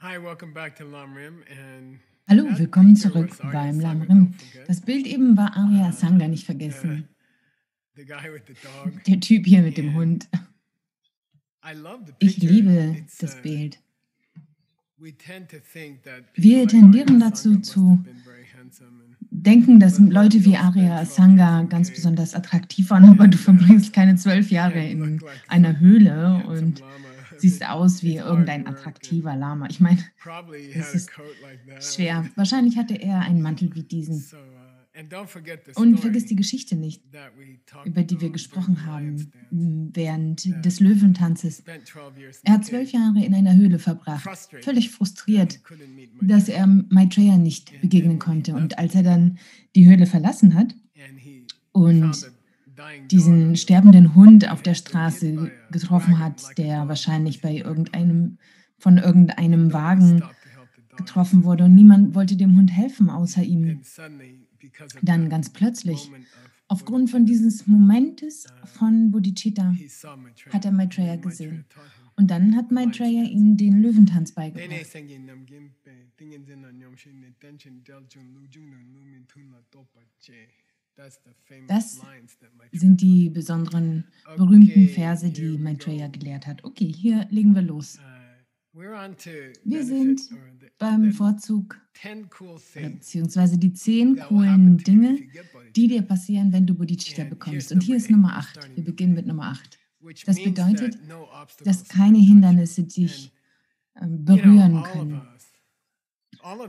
Hallo, willkommen zurück beim Lamrim. Das Bild eben war Arya Sanga, nicht vergessen. Der Typ hier mit dem Hund. Ich liebe das uh, Bild. Wir tendieren dazu zu Denken, dass Leute wie Arya Sanga ganz besonders attraktiv waren, aber du verbringst keine zwölf Jahre in einer Höhle und. Siehst aus wie irgendein attraktiver Lama. Ich meine, es ist schwer. Wahrscheinlich hatte er einen Mantel wie diesen. Uh, Und vergiss die Geschichte nicht, über die wir gesprochen haben während des Löwentanzes. Spent 12 years in Er hat zwölf Jahre in einer Höhle verbracht, völlig frustriert, dass er Maitreya nicht begegnen konnte. Und als er dann die Höhle verlassen hat und diesen sterbenden Hund auf der Straße getroffen hat, der wahrscheinlich bei irgendeinem von irgendeinem Wagen getroffen wurde und niemand wollte dem Hund helfen außer ihm. Dann ganz plötzlich, aufgrund von dieses Momentes von Bodhicitta, hat er Maitreya gesehen. Und dann hat Maitreya ihm den Löwentanz beigebracht. Das sind die besonderen, berühmten Verse, die Maitreya gelehrt hat. Okay, hier legen wir los. Uh, Wir sind beim Vorzug, 10 cool oder things beziehungsweise die zehn coolen Dinge, die dir passieren, wenn du Bodhicitta bekommst. Und hier ist Nummer eight. We're 8. starting Wir beginnen mit Nummer 8. which das bedeutet, Dass keine. Hindernisse dich ähm, berühren können.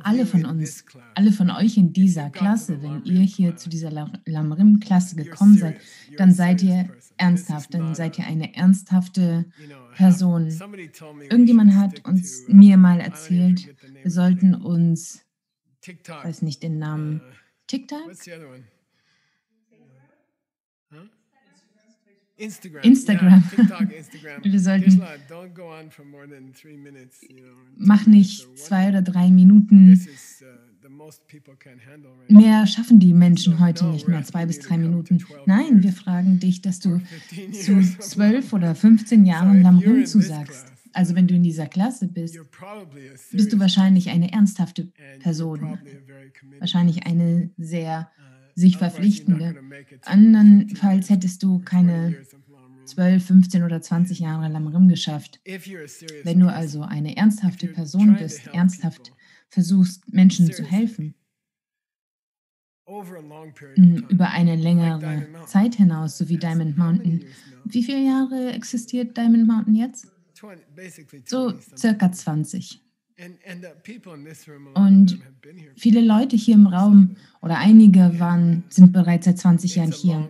Alle von uns, alle von euch in dieser Klasse, wenn ihr hier zu dieser La- Lamrim-Klasse gekommen seid, dann seid ihr ernsthaft, dann seid ihr eine ernsthafte Person. Irgendjemand hat uns mir mal erzählt, wir sollten uns, TikTok. weiß nicht den Namen, TikTok? Instagram. Instagram. Yeah, TikTok, Instagram. Wir sollten- Mach nicht zwei oder drei Minuten. Uh. Mehr schaffen die Menschen heute nicht mehr, zwei bis drei Minuten. 12 Nein, wir fragen dich, dass du 15 zu 12 oder 15 Jahren this zusagst. Also wenn du in dieser Klasse bist, bist du wahrscheinlich eine ernsthafte Person. Wahrscheinlich eine sehr sich verpflichtende. gonna make it to 15 Andernfalls hättest du or 20 keine years of Lamrim. 12, 15 oder 20 Jahre Lamrim geschafft. Wenn du also eine ernsthafte Person bist, ernsthaft versuchst, Menschen zu helfen, over a long period m, of time, über eine längere. Zeit hinaus, so wie Diamond Mountain. Wie viele Jahre existiert Diamond Mountain jetzt? 20, basically 20 So circa 20. Und Viele Leute hier im Raum oder einige waren, sind bereits seit 20 Jahren hier.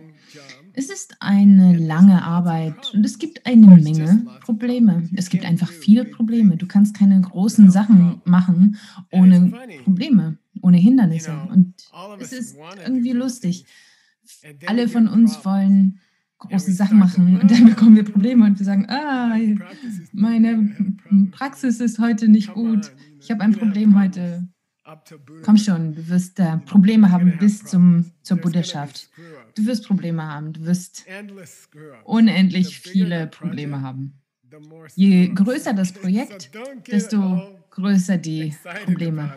Es ist eine lange Arbeit und es gibt eine Menge Probleme. Es gibt einfach viele Probleme. Du kannst keine großen Sachen machen ohne Probleme, ohne Hindernisse. Und es ist irgendwie lustig. Alle von uns wollen große Sachen machen und dann bekommen wir Probleme und wir sagen, ah, meine problems. Praxis ist heute nicht gut. Ich habe ein Problem heute. Komm schon, du wirst äh, Probleme haben bis zum, zur Buddhaschaft. Du wirst Probleme haben. Du wirst unendlich viele Probleme haben. Je größer das Projekt, desto größer die Probleme.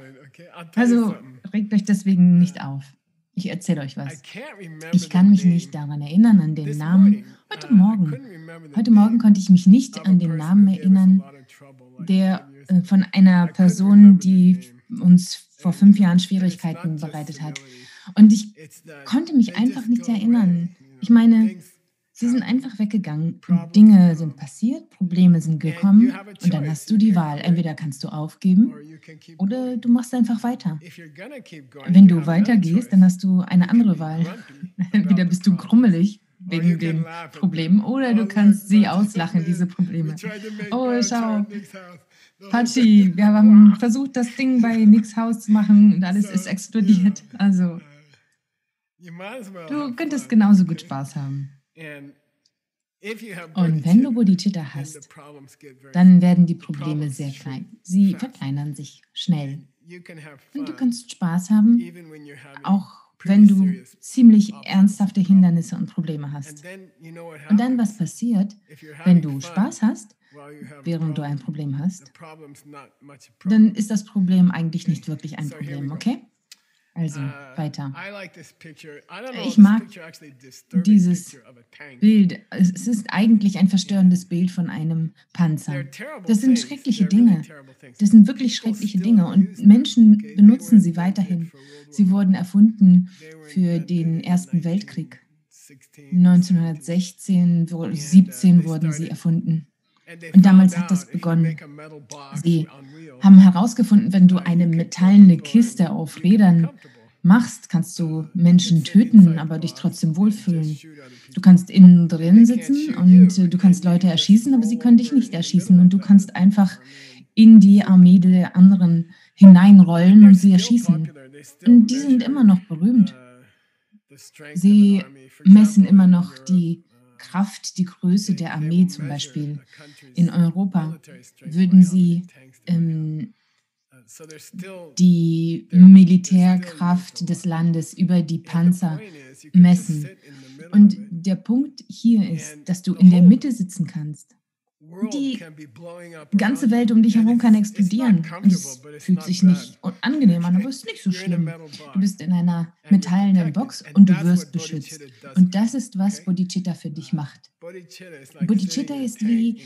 Also regt euch deswegen nicht auf. Ich erzähle euch was. Ich kann mich nicht daran erinnern, an den Namen. Heute Uh, Morgen. Heute Morgen konnte ich mich nicht an den Namen erinnern, der äh, von einer Person, die uns vor fünf Jahren Schwierigkeiten bereitet hat. Und ich konnte mich einfach nicht erinnern. Ich meine, Sie sind einfach weggegangen. Dinge sind passiert, Probleme sind gekommen und dann hast du die Wahl. Entweder kannst du aufgeben oder du machst einfach weiter. Wenn du weitergehst, dann hast du eine andere Wahl. Entweder bist du grummelig wegen den. Problemen oder du kannst sie auslachen, diese Probleme. Oh, schau, thing- wir haben versucht, das Ding bei Nicks Haus zu machen und alles ist explodiert. Also, du könntest genauso gut? Spaß haben. Und wenn du bodhicitta, hast, dann werden die Probleme sehr klein. Sie verkleinern sich schnell. Und du kannst Spaß haben, auch wenn du ziemlich ernsthafte Hindernisse und Probleme hast. Und dann, was passiert, wenn du Spaß hast, während du ein Problem hast, dann ist das Problem eigentlich nicht wirklich ein Problem, okay? Also Uh, weiter. Know Ich mag dieses. Bild. Es ist eigentlich ein verstörendes Bild von einem Panzer. Das sind schreckliche Dinge. Das sind wirklich schreckliche Dinge und Menschen benutzen sie weiterhin. Sie wurden erfunden für den Ersten Weltkrieg. 1916, 1916, wo- And, uh, 17 they wurden sie erfunden. Und damals hat das begonnen. Sie Haben herausgefunden, wenn du eine metallene Kiste auf Rädern machst, kannst du Menschen töten, aber dich trotzdem wohlfühlen. Du kannst innen drin sitzen und du kannst Leute erschießen, aber sie können dich nicht erschießen und du kannst einfach in die Armee der anderen hineinrollen und sie erschießen. Und die sind immer noch berühmt. Sie messen immer noch die Kraft, die Größe der Armee zum Beispiel. In Europa würden sie ähm, Uh, die Militärkraft des. Landes über die Panzer messen. Und der Punkt hier ist, dass du in der Mitte sitzen kannst. Die ganze Welt um dich herum kann explodieren. Und es fühlt sich nicht angenehm an, aber es ist nicht so schlimm. Du bist in einer metallenen. Box und du wirst beschützt. Und das ist, was? Bodhicitta für dich macht. Bodhicitta ist wie,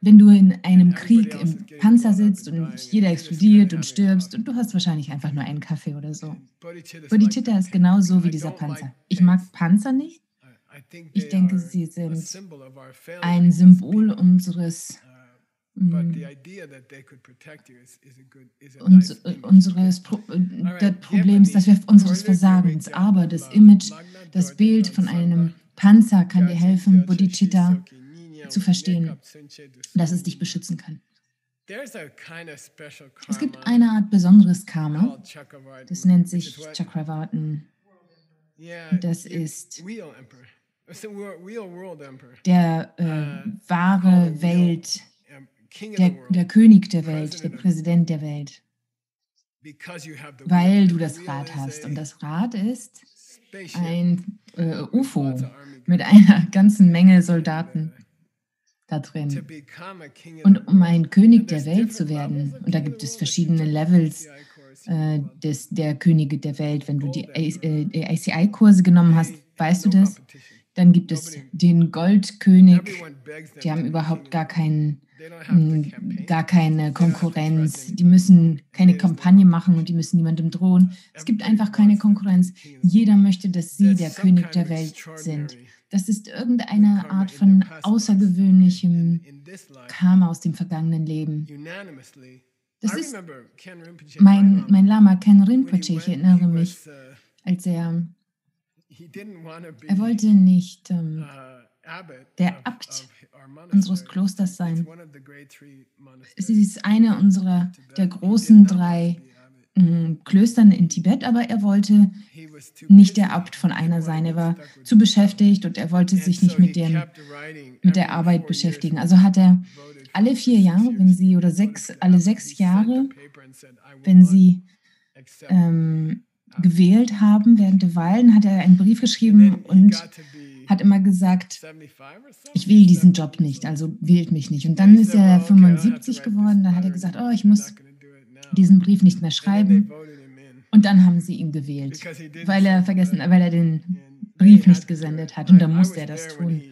wenn du in einem Krieg im Panzer sitzt und jeder explodiert und stirbst und du hast wahrscheinlich einfach nur einen Kaffee oder so. Bodhicitta ist genauso wie dieser Panzer. Ich mag. Panzer nicht. Ich denke, sie sind ein Symbol unseres Uh, mm, uns, äh, unseres Pro äh, Problems, dass wir unseres Versagens, aber das Image, das Bild von einem Panzer kann dir helfen, Bodhicitta, Ninya zu verstehen, dass es dich beschützen kann. Es gibt eine Art besonderes Karma, das nennt sich Chakravartin. Das ist- Der äh, wahre Welt, der, der König der Welt, der Präsident der Welt, weil du das Rad hast. Und das Rad ist ein äh, UFO mit einer ganzen Menge Soldaten uh, da drin. Und um ein König der Welt zu werden, und da gibt es verschiedene Levels äh, des, der Könige der Welt. Wenn du die äh, die ACI-Kurse genommen hast, weißt du das? Dann gibt es den Goldkönig. Die haben be überhaupt gar keinen gar keine Konkurrenz. Die müssen keine Kampagne machen und die müssen niemandem drohen. Es gibt einfach keine Konkurrenz. Jeder möchte, dass sie der König der Welt sind. Das ist irgendeine Art von außergewöhnlichem Karma aus dem vergangenen Leben. Das ist mein, mein Lama Ken Rinpoche, ich erinnere mich, uh, als er, er wollte nicht ähm, uh, der Abt unseres. Klosters sein. Es ist eine unserer der großen drei mh, Klöstern in Tibet, aber er wollte nicht der. Abt von einer sein. Er war zu beschäftigt und er wollte sich nicht mit, dem, mit der Arbeit beschäftigen. Also hat er alle vier Jahre, wenn sie, oder sechs, alle sechs Jahre, a paper and said, "I will wenn sie ähm, abbot." Gewählt haben während der Wahlen, hat er einen Brief geschrieben und hat immer gesagt, 75 or so, ich will diesen 70 Job nicht, so. also wählt mich nicht. Und dann ist er "Well, okay, I don't have to 75 write geworden, da hat er gesagt, oh, ich muss not gonna do it now." diesen Brief nicht mehr schreiben. Und dann haben sie ihn gewählt, weil er vergessen, weil er den Brief nicht gesendet hat. Und dann musste er das tun.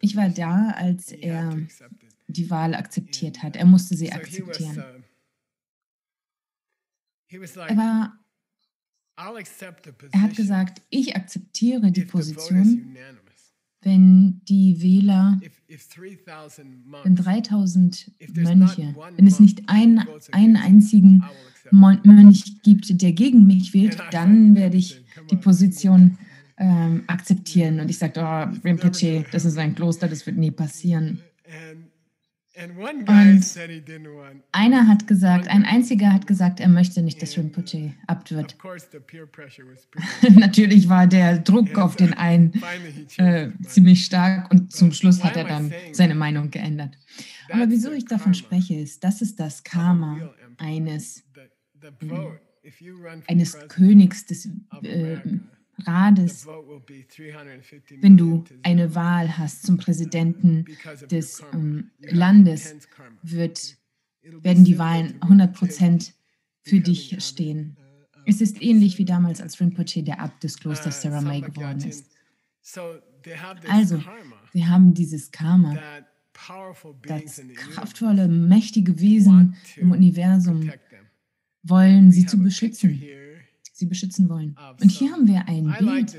Ich war da, als er die Wahl akzeptiert hat. Er musste sie akzeptieren. Er, war, er hat gesagt, ich akzeptiere die Position, wenn die Wähler, If, if 3,000 wenn monks, 3000 if there's Mönche, wenn es nicht einen against einzigen Mönch gibt, der gegen mich wählt, dann werde ich die on. Position ähm, akzeptieren. Und ich sagte, oh, Rinpoche, das ist ein Kloster, das wird nie passieren. Und. Einer hat gesagt, ein einziger hat gesagt, er möchte nicht, dass Rinpoche Abt wird. Natürlich war der Druck auf den einen äh, ziemlich stark und zum Schluss hat er dann seine? Meinung geändert. Aber wieso ich davon spreche, ist, das ist das Karma eines vote eines Königs des äh, Rades, wenn du eine Wahl hast zum Präsidenten des ähm, Landes, wird, werden die Wahlen 100 Prozent für dich stehen. Es ist ähnlich wie damals, als Rinpoche der Abt des Klosters Saramay geworden ist. Also, wir haben dieses Karma, das kraftvolle, mächtige Wesen im Universum wollen sie zu beschützen. Sie beschützen wollen. Und hier haben wir ein Bild.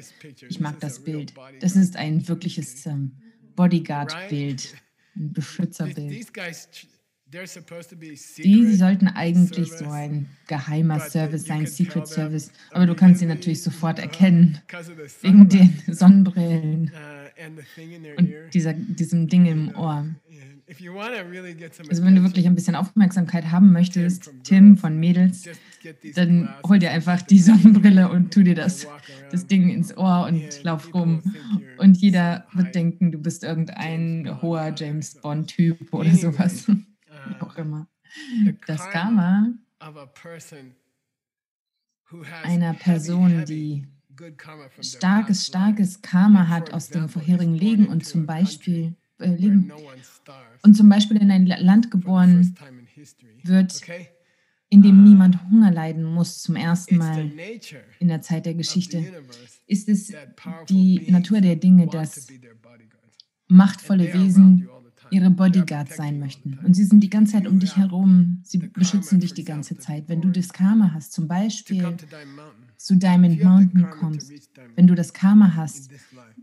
Ich mag das Bild. Das ist ein wirkliches ähm, Bodyguard-Bild, ein Beschützerbild. Die sollten eigentlich so ein geheimer Service sein, Secret Service, aber du kannst sie natürlich sofort erkennen, wegen den Sonnenbrillen. Und dieser, diesem Ding im Ohr. Also wenn du wirklich ein bisschen Aufmerksamkeit haben möchtest, Tim von Mädels, dann hol dir einfach die Sonnenbrille und tu dir das, das Ding ins Ohr und lauf rum. Und jeder wird denken, du bist irgendein hoher James Bond-Typ oder sowas. Wie auch immer. Das Karma einer Person, die starkes, starkes Karma hat aus dem vorherigen Leben und zum Beispiel Leben. und zum Beispiel in ein Land geboren wird, in dem niemand Hunger leiden muss zum ersten Mal in der Zeit der Geschichte, ist es die Natur der Dinge, dass machtvolle Wesen ihre Bodyguards sein möchten. Und sie sind die ganze Zeit um dich herum. Sie beschützen dich die ganze Zeit. Wenn du das Karma hast, zum Beispiel zu Diamond Mountain kommst, wenn du das Karma hast,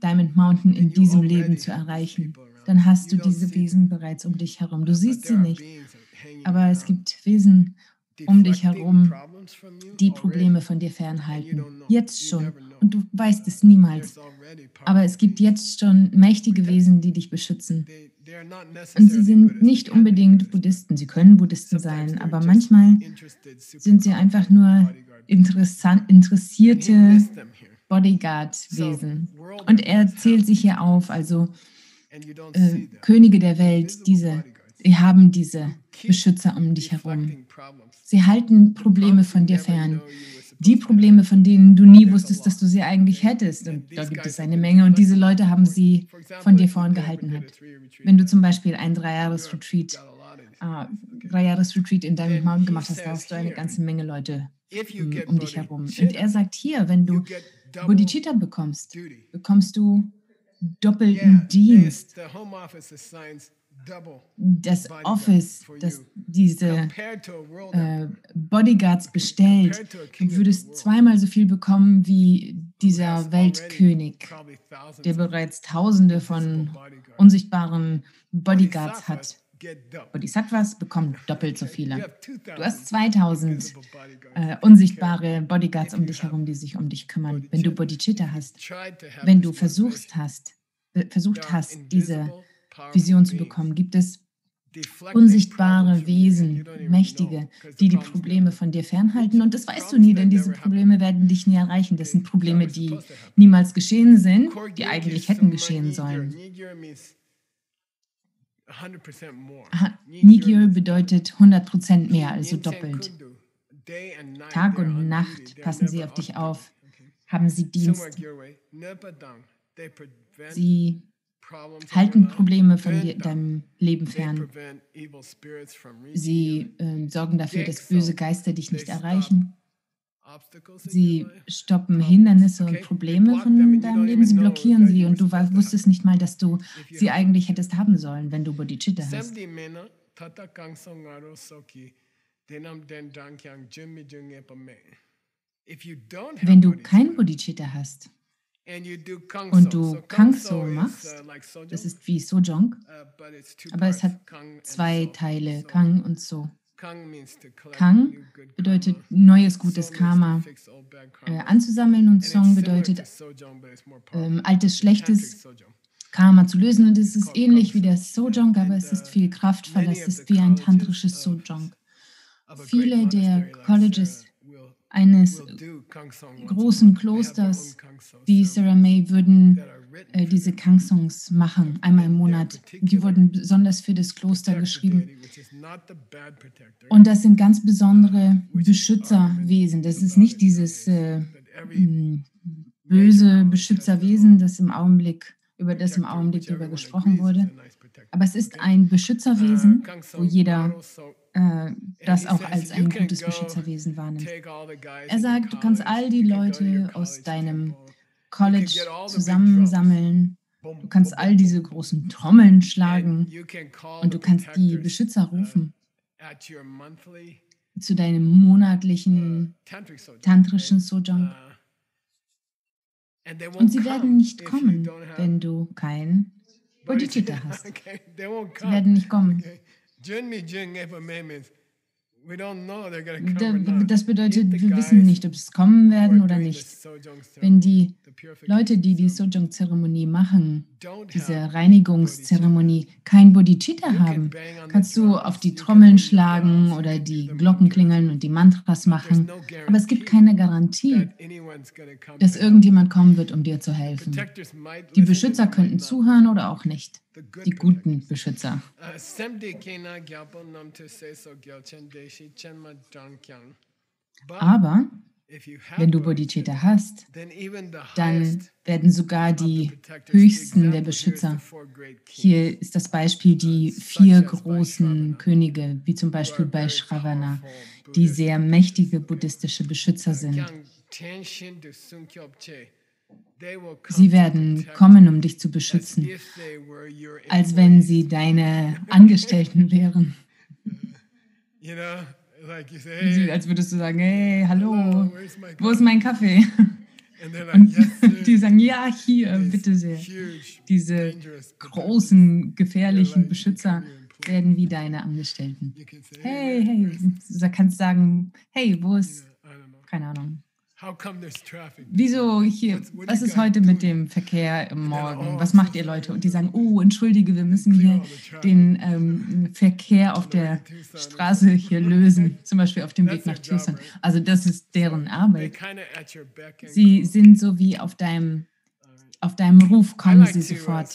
Diamond Mountain in diesem Leben zu erreichen, dann hast du diese Wesen bereits um dich herum. Du siehst sie nicht, aber es gibt Wesen um dich herum, die Probleme von dir fernhalten. Jetzt schon. Und du weißt es niemals. Aber es gibt jetzt schon mächtige Wesen, die dich beschützen. Und sie sind nicht unbedingt Buddhisten. Sie können Buddhisten sein, aber manchmal sind sie einfach nur interessierte Bodyguard-Wesen. Und er zählt sich hier auf, also äh, Könige der Welt, diese, sie haben diese Beschützer um dich herum. Sie halten Probleme von dir fern. Die Probleme, von denen du nie wusstest, dass du sie eigentlich hättest. Und da gibt es eine Menge. Und diese Leute haben sie von dir vorgehalten. Wenn du zum Beispiel ein Dreijahres-Retreat äh, Dreijahres-Retreat in Diamond Mountain gemacht hast, da hast du eine ganze Menge Leute um dich herum. Und er sagt hier, wenn du Bodhicitta bekommst, bekommst du doppelten Dienst. Das Office, das diese äh, Bodyguards bestellt, du würdest zweimal so viel bekommen wie dieser Weltkönig, der bereits Tausende von unsichtbaren Bodyguards hat. Bodhisattvas bekommen doppelt so viele. Du hast 2000 äh, unsichtbare Bodyguards um dich herum, die sich um dich kümmern. Wenn du Bodhicitta hast, wenn du versucht hast, versucht hast, diese Vision zu bekommen, gibt es unsichtbare Wesen, Mächtige, die die Probleme von dir fernhalten. Und das weißt du nie, denn diese Probleme werden dich nie erreichen. Das sind Probleme, die niemals geschehen sind, die eigentlich hätten geschehen sollen. Nigyo bedeutet 100% mehr, also doppelt. Tag und Nacht passen sie auf dich auf, haben sie Dienst. Sie halten Probleme von dir, deinem Leben fern. Sie äh, sorgen dafür, dass böse Geister dich nicht erreichen. Sie stoppen Hindernisse und Probleme von deinem Leben, sie blockieren sie und du wusstest nicht mal, dass du sie eigentlich hättest haben sollen, wenn du Bodhicitta hast. Wenn du kein Bodhicitta hast und du Kangso machst, uh, das ist wie Sojong, uh, aber es hat zwei Teile, Kang und So. Kang bedeutet neues gutes Karma äh, anzusammeln und Song bedeutet ähm, altes schlechtes Karma zu lösen. Und es ist ähnlich wie der Sojong, aber es ist uh, viel kraftvoller. Es ist wie ein tantrisches Sojong. Viele der Colleges eines großen Klosters wie Sarah May würden äh, diese Kangsongs machen, einmal im Monat. Die wurden besonders für das Kloster geschrieben. Und das sind ganz besondere Beschützerwesen. Das ist nicht dieses äh, böse Beschützerwesen, das im Augenblick, über das im Augenblick darüber gesprochen wurde. Aber es ist ein Beschützerwesen, wo jeder äh, das auch als ein gutes Beschützerwesen wahrnimmt. Er sagt, du kannst all die Leute aus deinem College zusammensammeln. Du kannst all diese großen Trommeln schlagen und du kannst die Beschützer rufen zu deinem monatlichen tantrischen Sojong. Und sie werden nicht kommen, wenn du kein Bodhicitta hast. Sie werden nicht kommen. Das bedeutet, wir wissen nicht, ob es kommen werden oder nicht. Wenn die Leute, die die Sojong-Zeremonie machen, diese Reinigungszeremonie, kein Bodhicitta haben, kannst du auf die Trommeln schlagen oder die Glocken klingeln und die Mantras machen. Aber es gibt keine Garantie, dass irgendjemand kommen wird, um dir zu helfen. Die Beschützer könnten zuhören oder auch nicht die guten Beschützer. Aber wenn du Bodhicitta hast, dann werden sogar die höchsten der Beschützer. Hier ist das Beispiel die vier großen Könige, wie zum Beispiel bei Shravana, die sehr mächtige buddhistische Beschützer sind. Sie werden kommen, um dich zu beschützen, als wenn sie deine Angestellten wären. Als würdest du sagen, hey, hallo, wo ist mein Kaffee? Und die sagen, ja, hier, bitte sehr. Diese großen, gefährlichen Beschützer werden wie deine Angestellten. Hey, hey, du kannst sagen, hey, wo ist, keine Ahnung, Wieso hier, was ist heute mit dem Verkehr im Morgen? Was macht ihr Leute? Und die sagen, oh, entschuldige, wir müssen hier den ähm, Verkehr auf der Straße hier lösen, zum Beispiel auf dem Weg nach Tucson. Also das ist deren Arbeit. Sie sind so wie auf deinem, auf deinem Ruf kommen sie uh, sofort.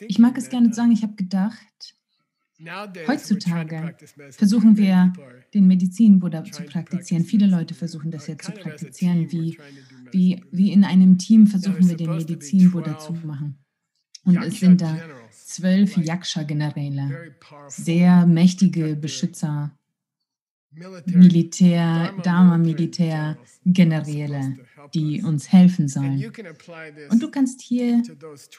Ich mag es gerne sagen, ich habe gedacht, Heutzutage versuchen wir, den Medizin-Buddha zu praktizieren. Viele Leute versuchen das jetzt zu praktizieren. Wie, wie, wie in einem Team versuchen wir, den Medizin-Buddha zu machen. Und es sind da zwölf Yaksha-Generäle, sehr mächtige Beschützer, Militär, Dharma-Militär-Generäle, die uns helfen sollen. Und du kannst hier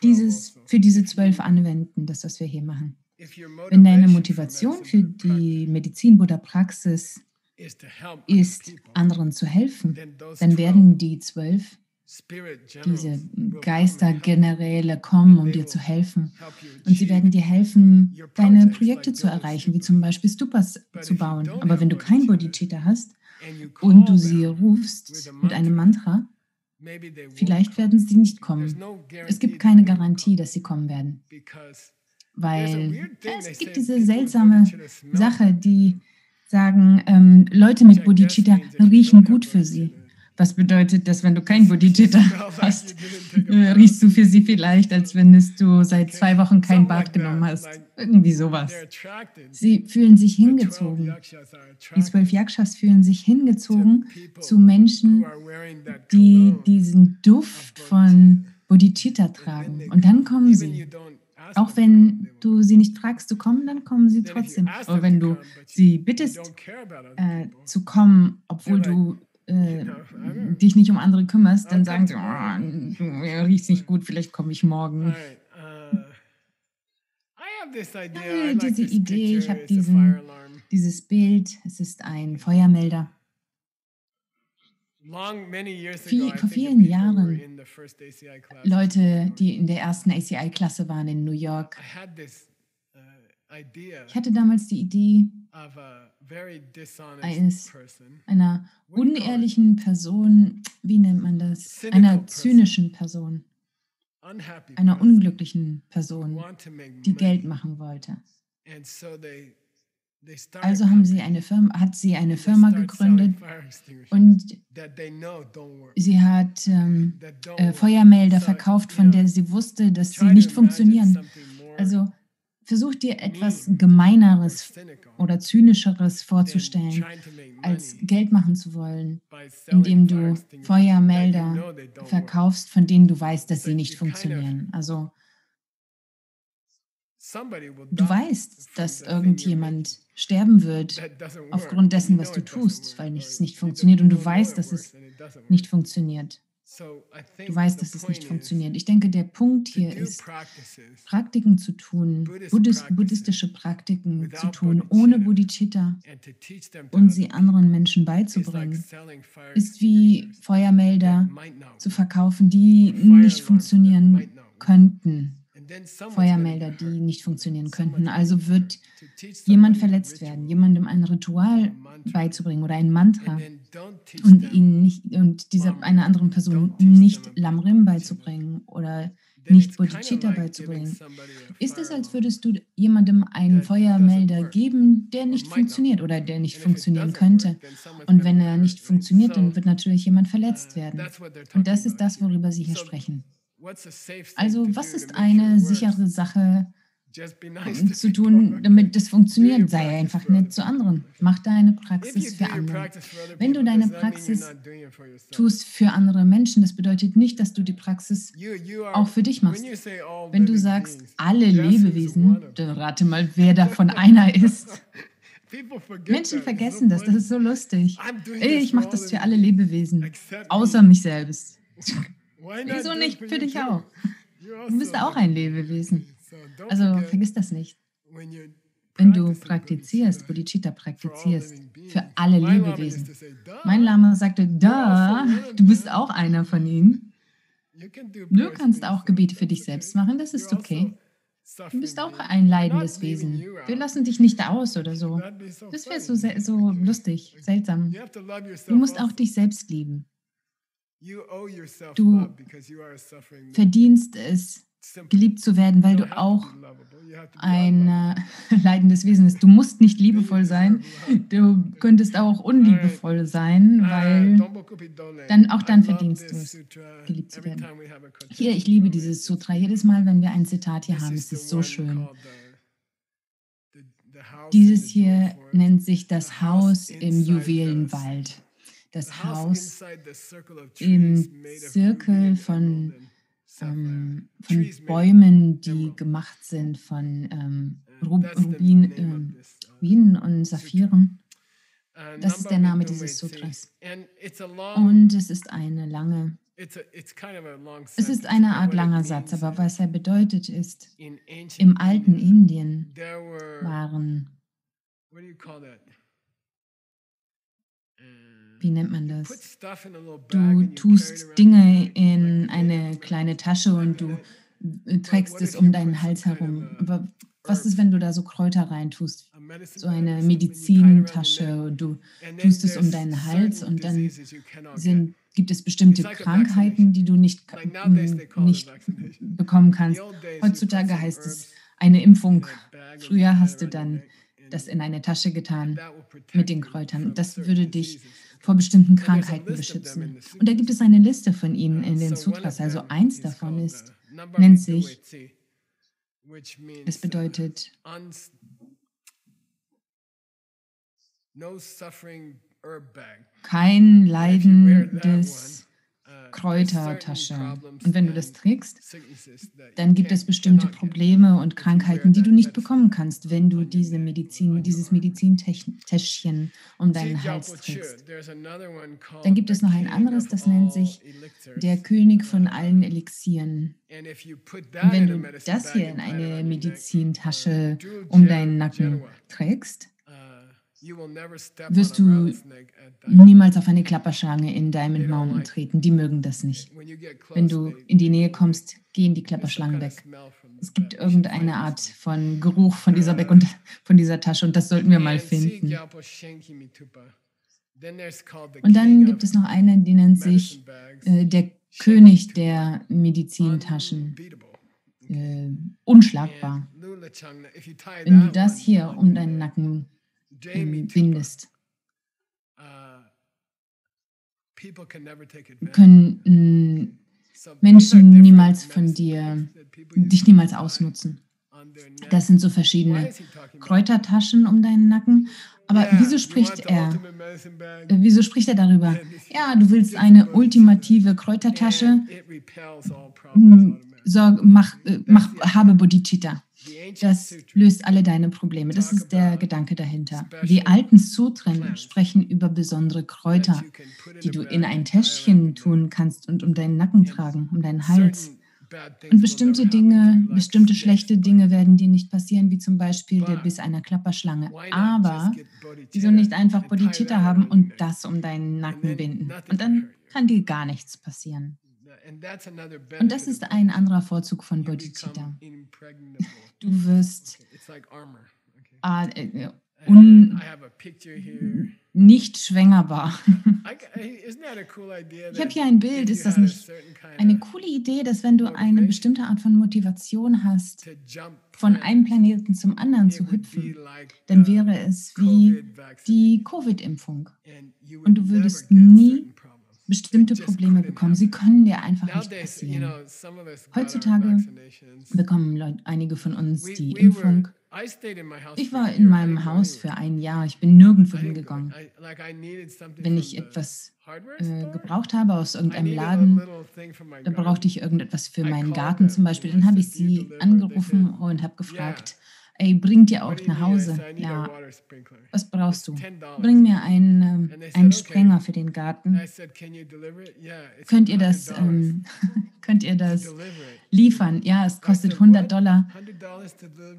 dieses für diese zwölf anwenden, das, was wir hier machen. Wenn deine Motivation für die Medizin-Buddha-Praxis ist, anderen zu helfen, dann werden die zwölf, diese Geistergeneräle kommen, um dir zu helfen. Und sie werden dir helfen, deine Projekte zu erreichen, wie zum Beispiel Stupas zu bauen. Aber wenn du kein Bodhicitta hast und du sie rufst mit einem Mantra, vielleicht werden sie nicht kommen. Es gibt keine Garantie, dass sie kommen werden weil es gibt diese seltsame Sache, die sagen, ähm, Leute mit Bodhicitta riechen gut für sie. Was bedeutet das, wenn du kein Bodhicitta hast, äh, riechst du für sie vielleicht, als wenn du seit zwei Wochen kein Bad genommen hast. Irgendwie sowas. Sie fühlen sich hingezogen. Die zwölf Yakshas fühlen sich hingezogen zu Menschen, die diesen Duft von Bodhicitta tragen. Und dann kommen sie. Auch wenn du sie nicht fragst zu kommen, dann kommen sie trotzdem. Aber wenn du sie bittest äh, zu kommen, obwohl du äh, dich nicht um andere kümmerst, dann sagen sie, oh, du riechst nicht gut, vielleicht komme ich morgen. Uh, ja, diese Idee, ich habe dieses Bild, es ist ein Feuermelder. Vor vielen Jahren, Leute, die in der ersten ACI-Klasse waren in New York, uh, ich hatte damals die Idee eines, einer unehrlichen Person, wie nennt man das? Einer zynischen Person, einer unglücklichen Person, die Geld machen wollte. Also haben sie eine Firma, hat sie eine Firma gegründet und sie hat ähm, äh, Feuermelder verkauft, von der sie wusste, dass sie nicht funktionieren. Also versuch dir etwas Gemeineres oder Zynischeres vorzustellen, als Geld machen zu wollen, indem du Feuermelder verkaufst, von denen du weißt, dass sie nicht funktionieren. Also Du weißt, dass irgendjemand sterben wird aufgrund dessen, was du tust, weil es nicht funktioniert und du weißt, dass es nicht funktioniert. Du weißt, dass es nicht funktioniert. Ich denke, der Punkt hier ist, Praktiken zu tun, Buddhist, buddhistische Praktiken zu tun, ohne Bodhicitta und sie anderen Menschen beizubringen, ist wie Feuermelder zu verkaufen, die nicht funktionieren könnten. Feuermelder, die nicht funktionieren könnten. Also wird jemand verletzt werden, jemandem ein Ritual beizubringen oder ein Mantra und ihn nicht und dieser einer anderen Person nicht Lamrim beizubringen oder nicht Bodhicitta beizubringen. Ist es, als würdest du jemandem einen Feuermelder geben, der nicht funktioniert oder der nicht funktionieren könnte? Und wenn er nicht funktioniert, dann wird natürlich jemand verletzt werden. Und das ist das, worüber Sie hier sprechen. Also was ist eine sichere Sache zu tun, damit das funktioniert? Sei einfach nett zu anderen. Mach deine Praxis für andere. Wenn du deine Praxis tust für andere Menschen, das bedeutet nicht, dass du die Praxis auch für dich machst. Wenn du sagst, alle Lebewesen, dann rate mal, wer davon einer ist. Menschen vergessen das, das ist so lustig. Ich mache das für alle Lebewesen, außer mich selbst. Wieso nicht für dich auch? Du bist auch ein Lebewesen. Also vergiss das nicht. Wenn du praktizierst, Bodhicitta praktizierst, für alle Lebewesen. Mein Lama sagte, da, du bist auch einer von ihnen. Du kannst auch Gebete für dich selbst machen, das ist okay. Du bist auch ein leidendes Wesen. Wir lassen dich nicht aus oder so. Das wäre so, so lustig, seltsam. Du musst auch dich selbst lieben. Du verdienst es, geliebt zu werden, weil du auch ein äh, leidendes Wesen bist. Du musst nicht liebevoll sein, du könntest auch unliebevoll sein, weil dann auch dann verdienst du es, geliebt zu werden. Hier, ich liebe dieses Sutra. Jedes Mal, wenn wir ein Zitat hier haben, ist es so schön. Dieses hier nennt sich das Haus im Juwelenwald das Haus im Zirkel von, ähm, von Bäumen, die gemacht sind von ähm, Rubin, äh, Rubinen und Saphiren. Das ist der Name dieses Sutras. Und es ist eine lange, es ist eine Art langer Satz, aber was er bedeutet ist, im alten Indien waren wie nennt man das? Du tust Dinge in eine kleine Tasche und du äh, trägst es um deinen Hals herum. Aber was ist, wenn du da so Kräuter reintust? So eine Medizintasche und du tust es um deinen Hals und dann sind, gibt es bestimmte Krankheiten, die du nicht, nicht bekommen kannst. Heutzutage heißt es eine Impfung. Früher hast du dann das in eine Tasche getan mit den Kräutern. Das würde dich vor bestimmten Krankheiten beschützen. Und da gibt es eine Liste von ihnen in den Sutras. Also eins davon ist, nennt sich, es bedeutet kein Leiden des Kräutertasche. Und wenn du das trägst, dann gibt es bestimmte Probleme und Krankheiten, die du nicht bekommen kannst, wenn du diese Medizin, dieses Medizintäschchen um deinen Hals trägst. Dann gibt es noch ein anderes, das nennt sich der König von allen Elixieren. Und wenn du das hier in eine Medizintasche um deinen Nacken trägst, wirst du niemals auf eine Klapperschlange in Diamond Mountain treten. Die mögen das nicht. Wenn du in die Nähe kommst, gehen die Klapperschlangen weg. Es gibt irgendeine Art von Geruch von dieser, Bag und von dieser Tasche und das sollten wir mal finden. Und dann gibt es noch eine, die nennt sich äh, der König der Medizintaschen. Äh, unschlagbar. Wenn du das hier um deinen Nacken bindest, können mm, Menschen niemals von dir, dich niemals ausnutzen. Das sind so verschiedene Kräutertaschen um deinen Nacken. Aber wieso spricht er? Wieso spricht er darüber? Ja, du willst eine ultimative Kräutertasche. Hm, sorg, mach, äh, mach, habe Bodhicitta. Das löst alle deine Probleme. Das ist der Gedanke dahinter. Die alten Sutren sprechen über besondere Kräuter, die du in ein Täschchen tun kannst und um deinen Nacken tragen, um deinen Hals. Und bestimmte Dinge, bestimmte schlechte Dinge werden dir nicht passieren, wie zum Beispiel der Biss einer Klapperschlange. Aber wieso nicht einfach Bodhicitta haben und das um deinen Nacken binden? Und dann kann dir gar nichts passieren. Und das ist ein anderer Vorzug von Bodhicitta. Du wirst äh, un, nicht schwängerbar. Ich habe hier ein Bild. Ist das nicht eine coole Idee, dass wenn du eine bestimmte Art von Motivation hast, von einem Planeten zum anderen zu hüpfen, dann wäre es wie die Covid-Impfung. Und du würdest nie bestimmte Probleme bekommen. Sie können dir einfach nicht passieren. Heutzutage bekommen Leute, einige von uns die Impfung. Ich war in meinem Haus für ein Jahr. Ich bin nirgendwo hingegangen. Wenn ich etwas äh, gebraucht habe aus irgendeinem Laden, da brauchte ich irgendetwas für meinen Garten zum Beispiel, dann habe ich sie angerufen und habe gefragt, ey, bring dir auch nach Hause. Ja, was brauchst du? Bring mir einen, ähm, einen Sprenger für den Garten. Könnt ihr das, ähm, könnt ihr das liefern? Ja, es kostet 100 Dollar,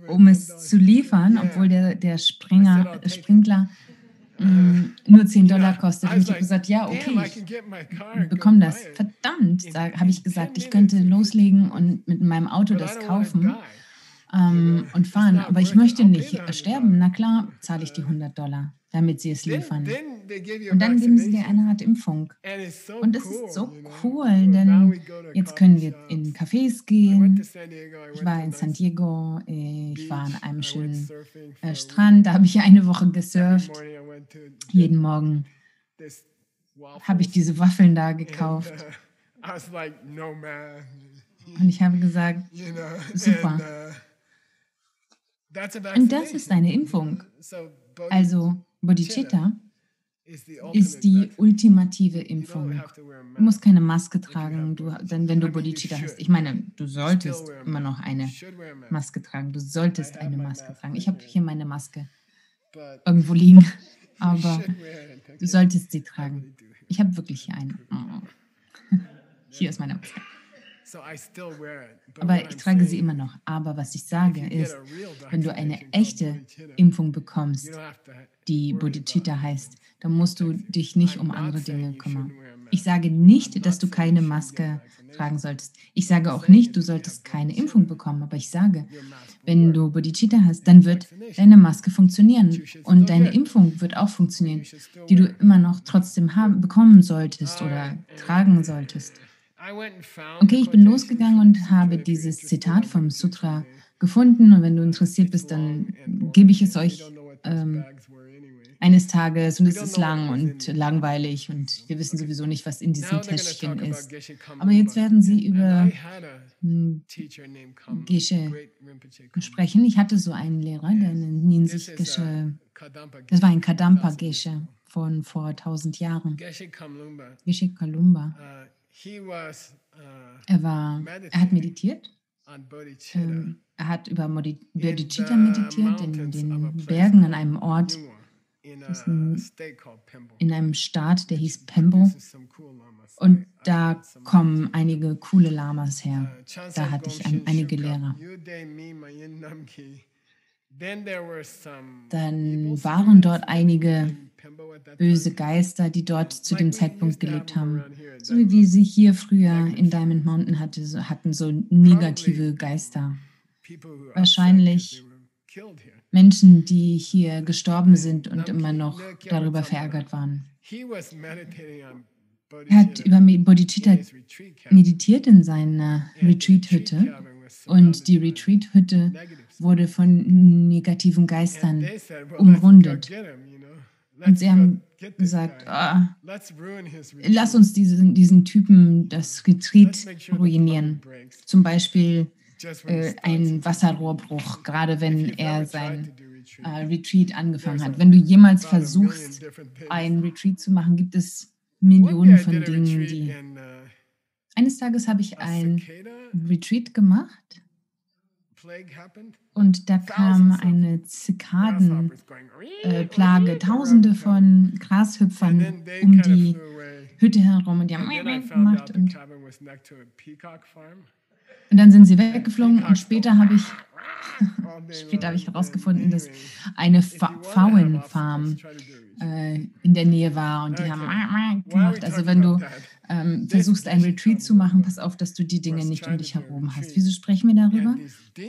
um es zu liefern, obwohl der, der Springer, Sprinkler mm, nur 10 Dollar kostet. Und ich habe gesagt, ja, okay, ich bekomme das. Verdammt, habe ich gesagt, ich könnte loslegen und mit meinem Auto das kaufen ähm, und fahren. Aber ich möchte nicht sterben. Na klar, zahle ich die 100 Dollar, damit sie es liefern. Und dann geben sie dir eine Art Impfung. Und das ist so cool, denn jetzt können wir in Cafés gehen. Ich war in San Diego, ich war an einem schönen äh, Strand, da habe ich eine Woche gesurft. Jeden Morgen habe ich diese Waffeln da gekauft. Und ich habe gesagt, super. Und das ist eine Impfung. Also Bodhicitta ist die ultimative Impfung. Du musst keine Maske tragen, du, denn wenn du Bodhicitta hast. Ich meine, du solltest immer noch eine Maske tragen. Du solltest eine Maske tragen. Ich habe hier meine Maske irgendwo liegen, aber du solltest sie tragen. Ich habe wirklich hier eine. Oh. Hier ist meine Maske. Aber ich trage sie immer noch. Aber was ich sage ist, wenn du eine echte Impfung bekommst, die Bodhicitta heißt, dann musst du dich nicht um andere Dinge kümmern. Ich sage nicht, dass du keine Maske tragen solltest. Ich sage auch nicht, du solltest keine Impfung bekommen. Aber ich sage, wenn du Bodhicitta hast, dann wird deine Maske funktionieren und deine Impfung wird auch funktionieren, die du immer noch trotzdem haben, bekommen solltest oder tragen solltest. Okay, ich bin losgegangen und habe dieses Zitat vom Sutra gefunden und wenn du interessiert bist, dann gebe ich es euch ähm, eines Tages und es ist lang und langweilig und wir wissen sowieso nicht, was in diesem Täschchen ist. Aber jetzt werden sie über hm, Geshe sprechen. Ich hatte so einen Lehrer, der nennt sich Geshe, das war ein Kadampa Geshe von vor 1000 Jahren. Geshe Kalumba. Uh, er, war, er hat meditiert. Ähm, er hat über Bodhicitta meditiert in den Bergen an einem Ort, in einem Staat, der hieß Pembo. Und da kommen einige coole Lamas her. Uh, da hatte ich ein, einige Lehrer. Dann waren dort einige böse Geister, die dort zu dem Zeitpunkt gelebt haben. So wie sie hier früher in Diamond Mountain hatte, hatten, so negative Geister. Wahrscheinlich Menschen, die hier gestorben sind und immer noch darüber verärgert waren. Er hat über Bodhicitta meditiert in seiner Retreat-Hütte und die Retreat-Hütte wurde von negativen Geistern umrundet. Und sie haben gesagt, his lass uns diesen, diesen Typen das Retreat ruinieren. Zum Beispiel äh, ein. Wasserrohrbruch, gerade wenn er sein äh, Retreat angefangen hat. Wenn du jemals versuchst, ein Retreat zu machen, gibt es Millionen von Dingen, die. uh, Eines Tages habe ich ein Retreat gemacht. Und da kam eine Zikadenplage, äh, Tausende von Grashüpfern um die. Hütte herum und die haben gemacht und, und dann sind sie weggeflogen und später habe ich Später habe ich herausgefunden, dass eine Pfauenfarm äh, in der Nähe war und die haben gemacht. Also wenn du? Ähm, versuchst, ein Retreat zu machen, pass auf, dass du die Dinge nicht um dich herum hast. Wieso sprechen wir darüber?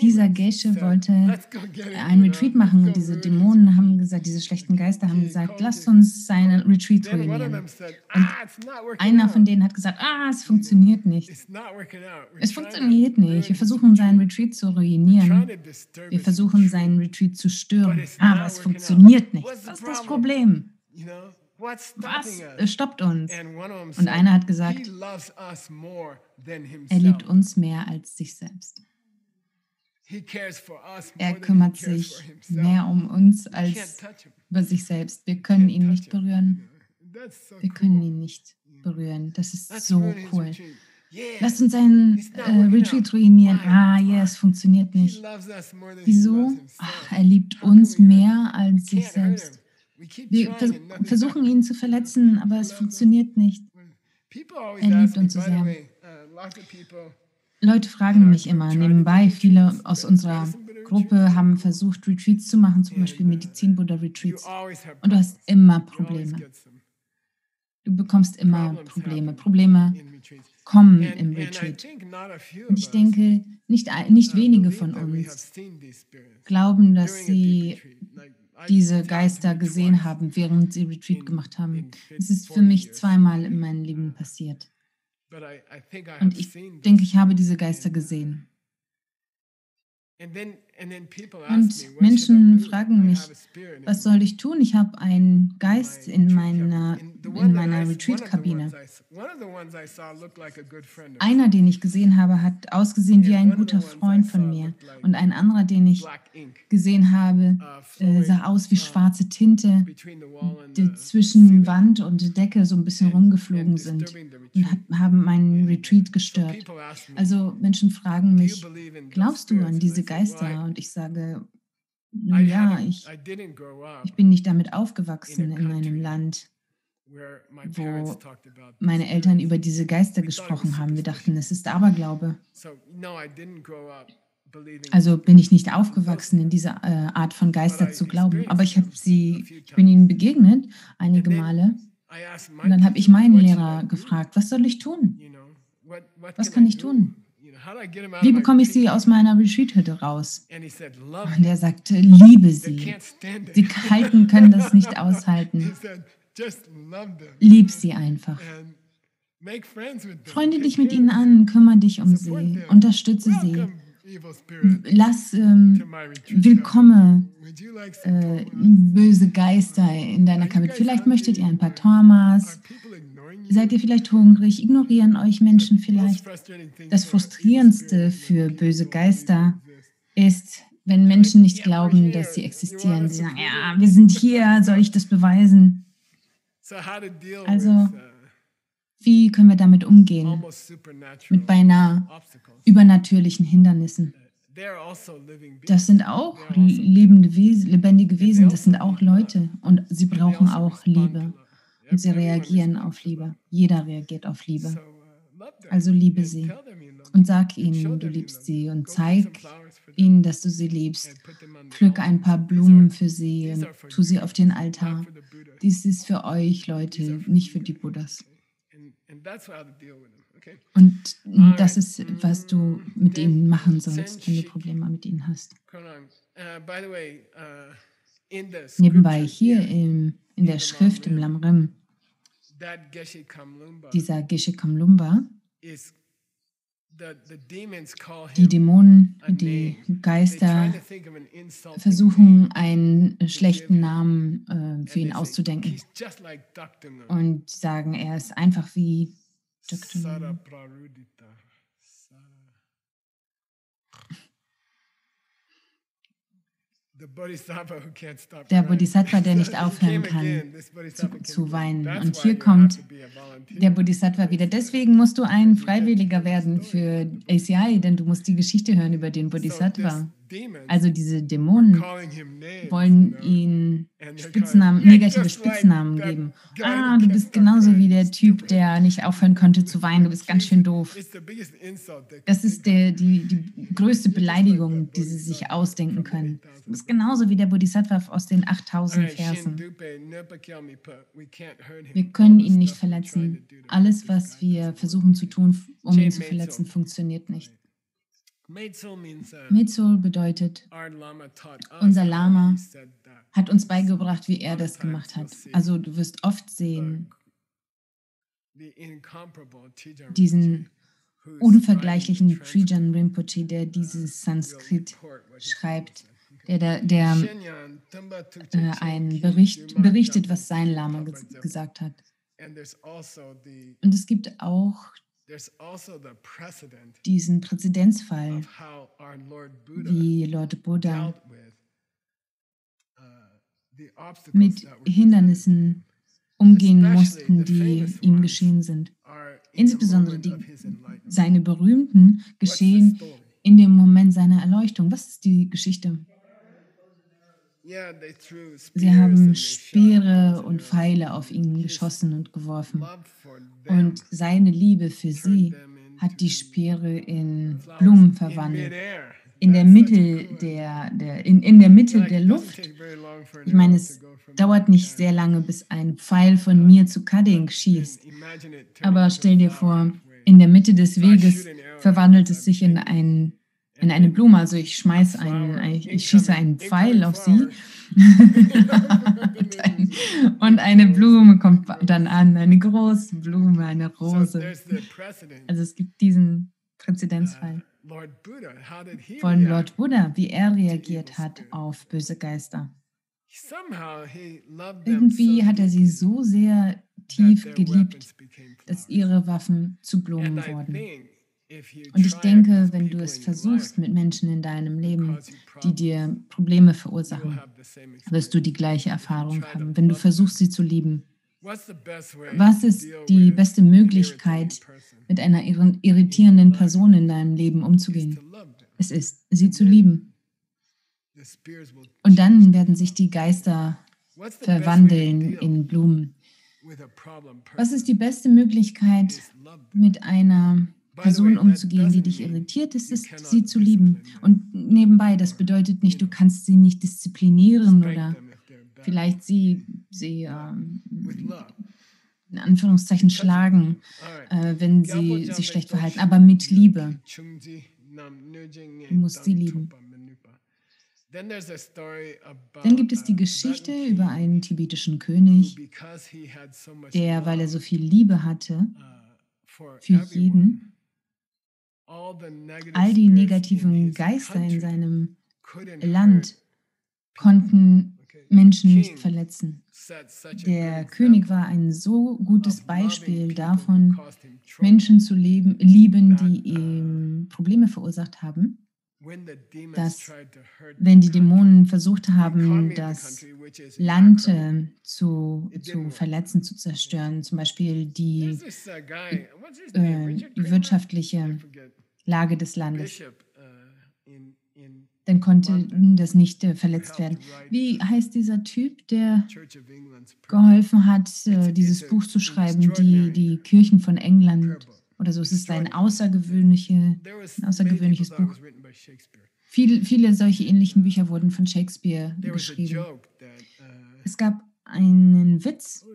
Dieser Gesche wollte "Let's go get him, ein Retreat machen und diese Dämonen haben gesagt, diese schlechten Geister haben gesagt, lasst uns sein Retreat ruinieren. said, ah, Einer von denen hat gesagt, ah, es funktioniert nicht. Es funktioniert nicht. Wir versuchen sein retreat. Zu ruinieren. Wir versuchen retreat. sein Retreat zu stören. It's Aber es funktioniert nicht. Was ist das problem? You know, Was stoppt uns? Und einer hat gesagt, er liebt uns mehr als sich selbst. Er kümmert sich mehr um uns als über sich selbst. Wir können ihn nicht berühren. Wir können ihn nicht berühren. Das ist so cool. retreat. Yeah. Lass uns einen äh, Retreat ruinieren. Ah, ja, es funktioniert nicht. Wieso? Ach, er liebt uns mehr als sich selbst. Wir vers versuchen ihn zu verletzen, aber es funktioniert nicht. Er liebt uns so sehr. uh, Leute fragen mich immer nebenbei, viele aus unserer Gruppe haben versucht, Retreats zu machen, zum Beispiel Medizin-Buddha-Retreats. Und du hast immer Probleme. Du bekommst immer Probleme. Probleme kommen im Retreat. Und ich denke, nicht, nicht uh, wenige von uns glauben, dass sie diese Geister gesehen haben, während sie Retreat gemacht haben. Es ist für 40 mich zweimal in meinem Leben passiert. Und ich denke, ich habe diese Geister gesehen. Und Menschen fragen mich, Was soll ich tun? Ich habe einen Geist in meiner, in meiner Retreat-Kabine. Einer, den ich gesehen habe, hat ausgesehen wie ein guter Freund von mir. Und ein anderer, den ich gesehen habe, uh, äh, sah aus wie uh, schwarze Tinte, die zwischen Wand und Decke so ein bisschen rumgeflogen sind und hat, haben meinen Retreat gestört. Also Menschen fragen "Do you mich, glaubst du spirits?" an diese said, "Well, Geister? Und ich sage, I ja, ich, ich bin nicht damit aufgewachsen in einem Land, wo meine Eltern über diese Geister gesprochen haben. Wir dachten, es ist Aberglaube. Also bin ich nicht aufgewachsen, in diese äh, Art von Geister zu glauben. Aber ich habe sie, ich bin ihnen begegnet einige Male. Und dann habe ich meinen "What should Lehrer I do?" gefragt, was soll ich tun? Was kann ich tun? Wie bekomme ich sie aus meiner Retreat-Hütte raus? Und er sagte, liebe sie. Sie halten, können das nicht aushalten. Lieb sie einfach. Freunde dich mit ihnen an, kümmere dich um sie, unterstütze sie. Lass ähm, willkomme äh, böse Geister in deiner Kabine. Vielleicht möchtet ihr ein paar Thomas. Seid ihr vielleicht hungrig? Ignorieren euch Menschen vielleicht? Das Frustrierendste für böse Geister ist, wenn Menschen nicht glauben, dass sie existieren. Sie sagen, ja, wir sind hier, soll ich das beweisen? Also, Wie können wir damit umgehen? Mit beinahe übernatürlichen Hindernissen. Das sind auch lebende Wesen, lebendige Wesen, das sind auch Leute und sie brauchen auch Liebe. Und sie reagieren auf Liebe. Jeder reagiert auf Liebe. Also liebe sie und sag ihnen, du liebst sie und zeig ihnen, dass du sie liebst. Pflück ein paar Blumen für sie und tu sie auf den Altar. Dies ist für euch, Leute, nicht für die Buddhas. Und das ist, was du mit ihnen machen sollst, wenn du Probleme mit ihnen hast. Nebenbei hier im, in der Schrift im Lamrim, dieser Geshe Kamlumba, Die Dämonen, die Geister versuchen, einen schlechten Namen äh, für ihn auszudenken. und sagen, er ist einfach wie Dr. Der Bodhisattva, der nicht aufhören kann zu, zu, weinen. Und hier kommt der Bodhisattva wieder. Deswegen musst du ein Freiwilliger werden für ACI, denn du musst die Geschichte hören über den Bodhisattva. Also diese Dämonen wollen ihn Spitznamen, negative Spitznamen geben. Ah, du bist genauso wie der Typ, der nicht aufhören konnte zu weinen. Du bist ganz schön doof. Das ist der, die, die größte Beleidigung, die sie sich ausdenken können. Du bist genauso wie der Bodhisattva aus den 8000 Versen. Wir können ihn nicht verletzen. Alles, was wir versuchen zu tun, um ihn zu verletzen, funktioniert nicht. Metsul bedeutet, unser Lama hat uns beigebracht, wie er das gemacht hat. Also du wirst oft sehen, diesen unvergleichlichen Trijan Rinpoche, der dieses Sanskrit schreibt, der, der, äh, ein Bericht, berichtet, was sein Lama gesagt hat. Also Und es gibt auch diesen Präzedenzfall, wie Lord Buddha uh, mit Hindernissen umgehen mussten, die ihm geschehen sind. Insbesondere die, seine berühmten geschehen in dem Moment seiner Erleuchtung. Was ist die Geschichte? Sie haben Speere und Pfeile auf ihn geschossen und geworfen. Und seine Liebe für sie hat die Speere in Blumen verwandelt. In der Mitte der, der, in, in der, Mitte der Luft. Ich meine, es dauert nicht sehr lange, bis ein Pfeil von mir zu Kadding schießt. Aber stell dir vor, in der Mitte des Weges verwandelt es sich in ein in eine Blume. Also ich schmeiße einen, ich schieße einen Pfeil auf sie. und eine Blume kommt dann an, eine große Blume, eine Rose. Also es gibt diesen Präzedenzfall von Lord Buddha, wie er reagiert hat auf böse Geister. Irgendwie hat er sie so sehr tief geliebt, dass ihre Waffen zu Blumen wurden. Und ich denke, wenn du es versuchst mit Menschen in deinem Leben, die dir Probleme verursachen, wirst du die gleiche Erfahrung haben, wenn du versuchst, sie zu lieben. Was ist die beste Möglichkeit, mit einer irritierenden Person in deinem Leben umzugehen? Es ist, sie zu lieben. Und dann werden sich die Geister verwandeln in Blumen. Was ist die beste Möglichkeit, mit einer Personen umzugehen, die dich irritiert, ist es, sie zu lieben. Und nebenbei, das bedeutet nicht, du kannst sie nicht disziplinieren oder vielleicht sie, sie ähm, in Anführungszeichen schlagen, äh, wenn sie sich schlecht verhalten, aber mit Liebe. Du musst sie lieben. Dann gibt es die Geschichte über einen tibetischen König, der, weil er so viel Liebe hatte für jeden, All die negativen Geister in seinem Land konnten Menschen nicht verletzen. Der König war ein so gutes Beispiel davon, Menschen zu leben, lieben, die ihm Probleme verursacht haben, dass wenn die Dämonen versucht haben, das Land äh, zu, zu verletzen, zu zerstören, zum Beispiel die, äh, die wirtschaftliche Lage des Landes. Uh, Dann konnte das nicht äh, verletzt werden. Wie heißt dieser Typ, der geholfen hat, äh, dieses Buch zu schreiben, die, die Kirchen von England oder so? Es ist ein, außergewöhnliche, ein außergewöhnliches Buch. Viele, viele solche ähnlichen Bücher wurden von Shakespeare geschrieben. Uh, es gab einen Witz,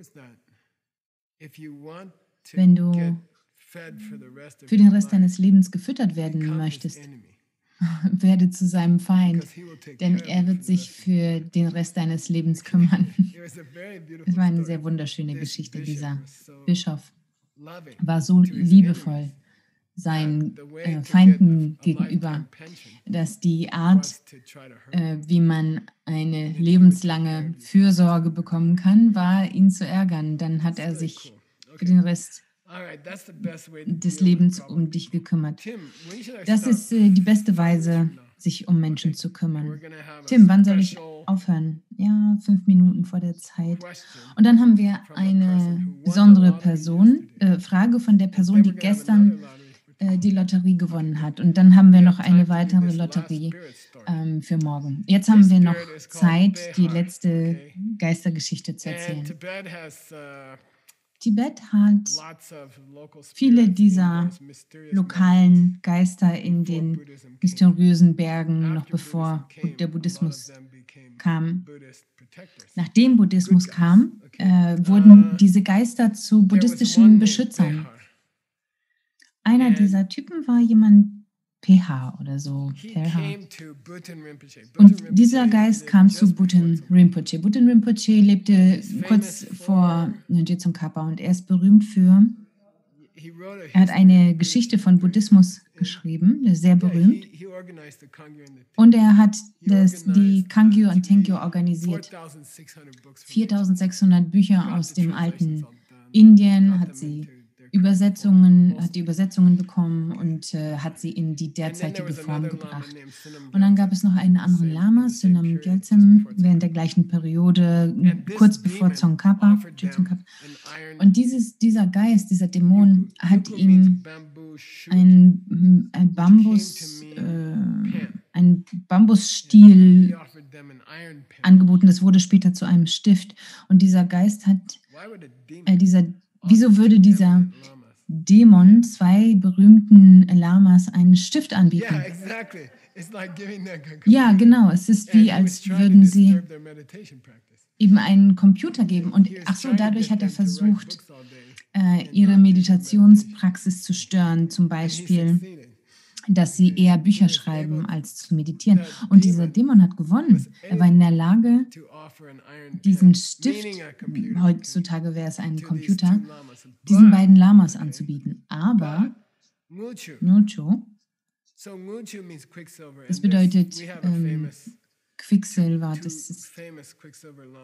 wenn du für den Rest deines Lebens gefüttert werden möchtest, werde zu seinem Feind, denn er wird sich für den Rest deines Lebens kümmern. Es war eine sehr wunderschöne Geschichte. Dieser Bischof. war so liebevoll seinen äh, Feinden gegenüber, dass die Art, äh, wie man eine lebenslange Fürsorge bekommen kann, war, ihn zu ärgern. Dann hat er sich für den Rest des Lebens um dich gekümmert. Das ist äh, die beste Weise, sich um Menschen zu kümmern. Tim, wann soll ich aufhören? Ja, fünf Minuten vor der Zeit. Und dann haben wir eine besondere Person, äh, Frage von der Person, die gestern äh, die Lotterie gewonnen hat. Und dann haben wir noch eine weitere Lotterie ähm, für morgen. Jetzt haben wir noch Zeit, die letzte Geistergeschichte zu erzählen. Tibet hat viele dieser lokalen Geister in den mysteriösen Bergen, noch bevor der Buddhismus kam. Nachdem Buddhismus kam, äh, wurden diese Geister zu buddhistischen Beschützern. Einer dieser Typen war jemand, PH oder so. Und dieser Geist kam zu Bhutan Rinpoche. Bhutan Rinpoche lebte kurz vor Jetsun Kappa und er ist berühmt für, er hat eine Geschichte von Buddhismus geschrieben, sehr berühmt. Und er hat das, die Kangyo und Tenkyo organisiert. 4600 Bücher aus dem alten Indien hat sie Übersetzungen, hat die Übersetzungen bekommen und äh, hat sie in die derzeitige Form gebracht. Und dann gab es noch einen anderen Lama, Sunam Gyaltsam, während der gleichen Periode, kurz bevor Tsongkhapa. Und dieses, dieser Geist, dieser Dämon hat ihm ein, ein Bambus, äh, ein Bambusstiel angeboten. Das wurde später zu einem Stift. Und dieser Geist hat, äh, dieser Wieso würde dieser Dämon zwei berühmten Lamas einen Stift anbieten? Ja, genau. Es ist wie, als würden sie eben einen Computer geben. Und ach so, dadurch hat er versucht, äh, ihre Meditationspraxis zu stören. Zum Beispiel dass sie eher Bücher schreiben, als zu meditieren. Und dieser Dämon hat gewonnen. Er war in der Lage, diesen Stift, heutzutage wäre es ein Computer, diesen beiden Lamas anzubieten. Aber Nucho, das bedeutet ähm, Quicksilver, das ist,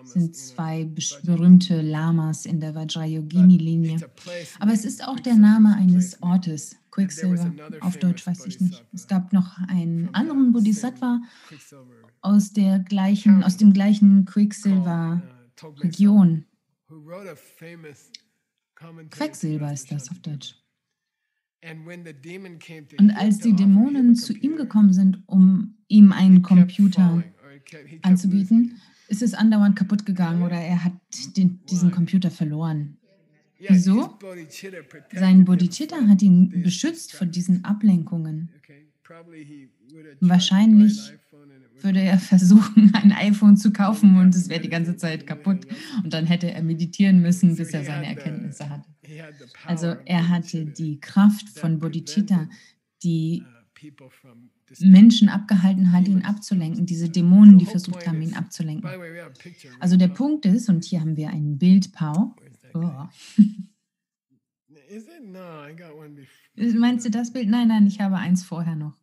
sind zwei berühmte Lamas in der Vajrayogini-Linie. Aber es ist auch der Name eines Ortes, Quicksilver. Auf Deutsch weiß ich nicht. Es gab noch einen anderen Bodhisattva aus, der gleichen, aus dem gleichen Quicksilver-Region. Quecksilber ist das auf Deutsch. Und als die Dämonen zu ihm gekommen sind, um ihm einen Computer anzubieten, ist es andauernd kaputt gegangen oder er hat den, diesen Computer verloren. Wieso? Sein Bodhicitta hat ihn beschützt vor diesen Ablenkungen. Wahrscheinlich würde er versuchen, ein iPhone zu kaufen und es wäre die ganze Zeit kaputt. Und dann hätte er meditieren müssen, bis er seine Erkenntnisse hatte. Also er hatte die Kraft von Bodhicitta, die Menschen abgehalten hat, ihn abzulenken, diese Dämonen, die versucht haben, ihn abzulenken. Also der Punkt ist, und hier haben wir ein Bild, Pau. Oh. Meinst du das Bild? Nein, nein, ich habe eins vorher noch.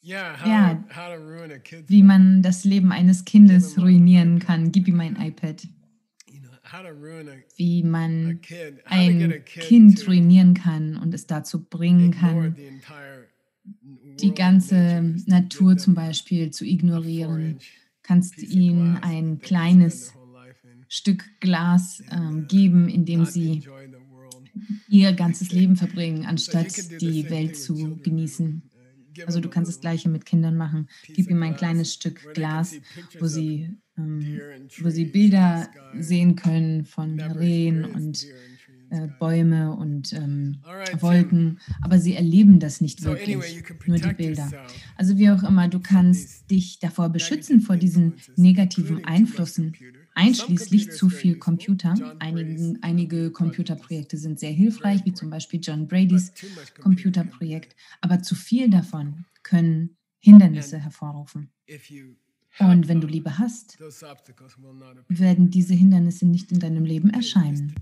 Ja, wie man das Leben eines Kindes ruinieren kann. Gib ihm ein iPad wie man ein Kind ruinieren kann und es dazu bringen kann, die ganze Natur zum Beispiel zu ignorieren. Kannst ihnen ein kleines Stück Glas ähm, geben, in dem sie ihr ganzes Leben verbringen, anstatt die Welt zu genießen. Also du kannst das gleiche mit Kindern machen. Gib ihm ein kleines Stück Glas, wo sie, ähm, wo sie Bilder sehen können von Rehen und äh, Bäume und ähm, Wolken, aber sie erleben das nicht wirklich, nur die Bilder. Also wie auch immer, du kannst dich davor beschützen vor diesen negativen Einflüssen einschließlich zu viel Computer. Einige, einige Computerprojekte sind sehr hilfreich, wie zum Beispiel John Bradys Computerprojekt, aber zu viel davon können Hindernisse hervorrufen. Und wenn du Liebe hast, werden diese Hindernisse nicht in deinem Leben erscheinen.